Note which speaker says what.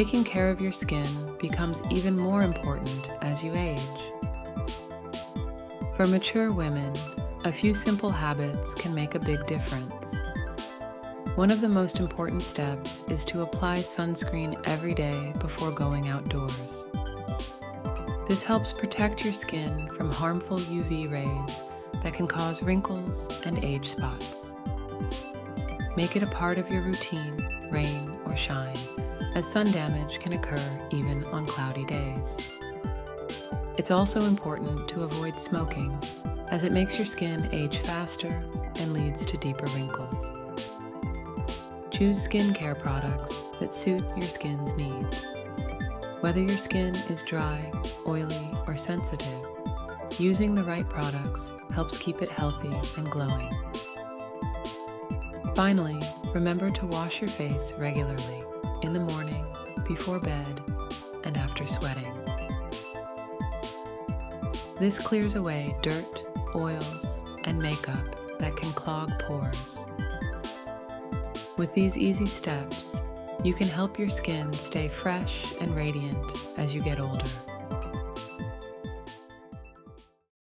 Speaker 1: Taking care of your skin becomes even more important as you age. For mature women, a few simple habits can make a big difference. One of the most important steps is to apply sunscreen every day before going outdoors. This helps protect your skin from harmful UV rays that can cause wrinkles and age spots. Make it a part of your routine, rain or shine, as sun damage can occur even on cloudy days. It's also important to avoid smoking, as it makes your skin age faster and leads to deeper wrinkles. Choose skincare products that suit your skin's needs. Whether your skin is dry, oily, or sensitive, using the right products helps keep it healthy and glowing. Finally, remember to wash your face regularly in the morning, before bed, and after sweating. This clears away dirt, oils, and makeup that can clog pores. With these easy steps, you can help your skin stay fresh and radiant as you get older.